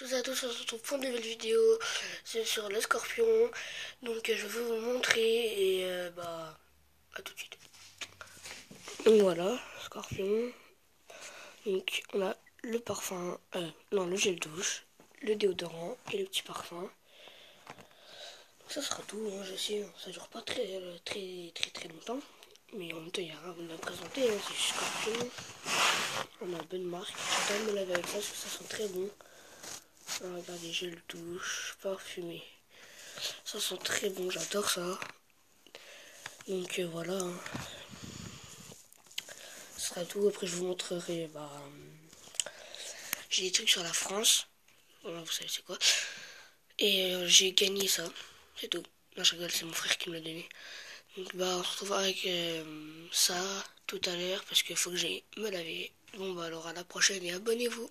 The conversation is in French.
tous à tous, on se retrouve pour une nouvelle vidéo. C'est sur le scorpion. Donc je vais vous montrer et euh, bah à tout de suite. Donc voilà, scorpion. Donc on a le parfum, euh, non le gel douche, le déodorant et le petit parfum. Donc ça sera tout, hein, je sais, ça dure pas très très très très longtemps. Mais en même temps, il y a rien à présenter, hein, c'est Scorpion. On a bonne marque. De me laver avec ça parce que ça sent très bon. Regardez, gel douche, parfumé. Ça sent très bon, j'adore ça. Donc euh, voilà. Hein. Ce sera tout. Après, je vous montrerai. Bah, j'ai des trucs sur la France. Voilà, vous savez c'est quoi. Et euh, j'ai gagné ça. C'est tout. Non, je rigole, c'est mon frère qui me l'a donné. Donc bah on se retrouve avec euh, ça tout à l'heure parce qu'il faut que j'aille me laver. Bon bah alors à la prochaine et abonnez-vous.